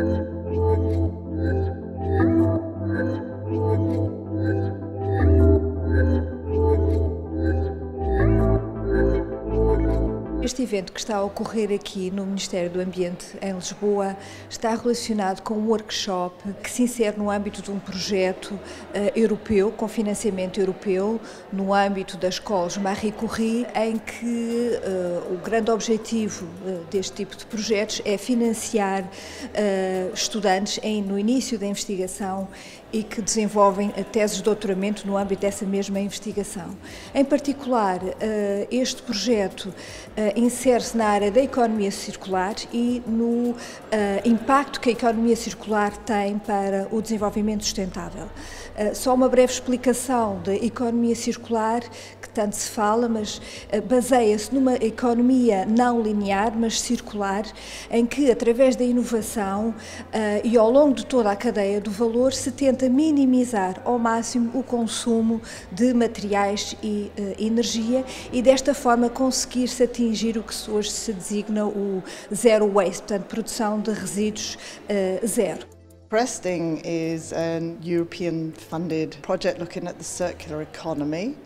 Thank you. Este evento que está a ocorrer aqui no Ministério do Ambiente em Lisboa está relacionado com um workshop que se insere no âmbito de um projeto uh, europeu, com financiamento europeu, no âmbito das escolas Marie Curie, em que uh, o grande objetivo uh, deste tipo de projetos é financiar estudantes em, no início da investigação e que desenvolvem teses de doutoramento no âmbito dessa mesma investigação. Em particular, este projeto insere-se na área da economia circular e no uh, impacto que a economia circular tem para o desenvolvimento sustentável. Uh, só uma breve explicação da economia circular, que tanto se fala, mas uh, baseia-se numa economia não linear, mas circular, em que, através da inovação e ao longo de toda a cadeia do valor, se tenta minimizar ao máximo o consumo de materiais e energia e, desta forma, conseguir-se atingir atingir o que hoje se designa o zero waste, portanto, produção de resíduos uh, zero. Cresting is an European funded project looking at the circular economy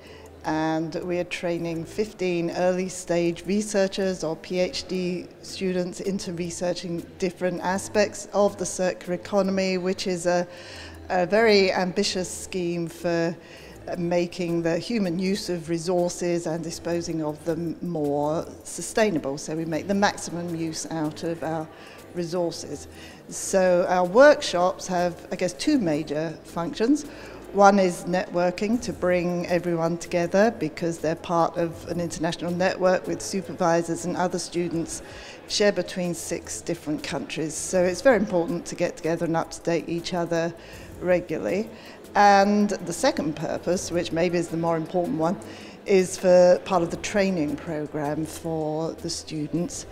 and we are training 15 early stage researchers or PhD students into researching different aspects of the circular economy, which is a, a very ambitious scheme for making the human use of resources and disposing of them more sustainable. So we make the maximum use out of our resources. So our workshops have, I guess, two major functions. One is networking to bring everyone together because they're part of an international network with supervisors and other students share between six different countries. So it's very important to get together and up to date each other regularly. And the second purpose, which maybe is the more important one, is for part of the training program for the students.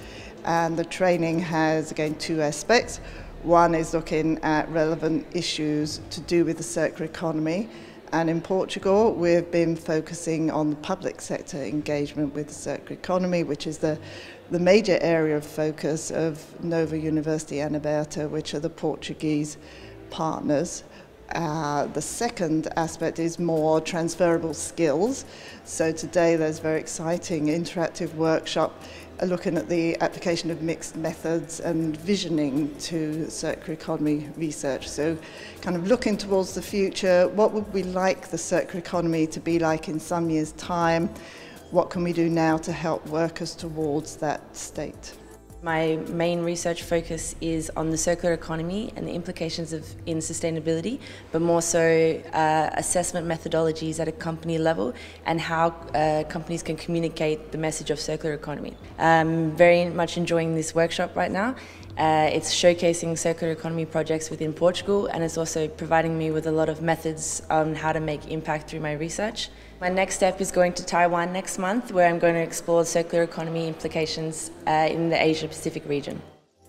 And the training has, again, two aspects. One is looking at relevant issues to do with the circular economy. And in Portugal, we've been focusing on the public sector engagement with the circular economy, which is the, the major area of focus of Nova University and Aberta, which are the Portuguese partners. Uh, the second aspect is more transferable skills. So today there's a very exciting interactive workshop uh, looking at the application of mixed methods and visioning to circular economy research. So kind of looking towards the future, what would we like the circular economy to be like in some years' time? What can we do now to help work us towards that state? My main research focus is on the circular economy and the implications of in sustainability, but more so uh, assessment methodologies at a company level and how uh, companies can communicate the message of circular economy. I'm very much enjoying this workshop right now. Uh, it's showcasing circular economy projects within Portugal and it's also providing me with a lot of methods on how to make impact through my research. My next step is going to Taiwan next month, where I'm going to explore circular economy implications uh, in the Asia Pacific region.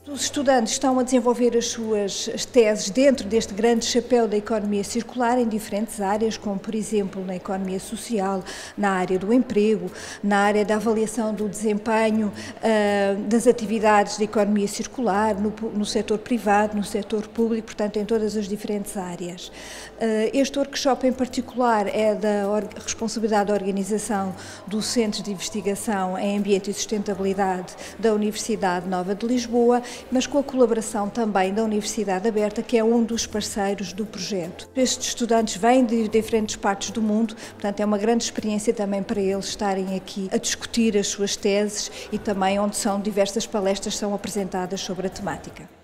Os estudantes estão a desenvolver as suas teses dentro deste grande chapéu da economia circular em diferentes áreas, como por exemplo na economia social, na área do emprego, na área da avaliação do desempenho uh, das atividades de economia circular, no, no setor privado, no setor público, portanto em todas as diferentes áreas. Uh, este workshop em particular é da responsabilidade da organização do Centro de Investigação em Ambiente e Sustentabilidade da Universidade Nova de Lisboa mas com a colaboração também da Universidade Aberta, que é um dos parceiros do projeto. Estes estudantes vêm de diferentes partes do mundo, portanto é uma grande experiência também para eles estarem aqui a discutir as suas teses e também onde são diversas palestras são apresentadas sobre a temática.